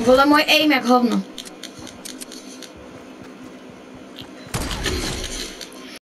W moje aim jak hovno.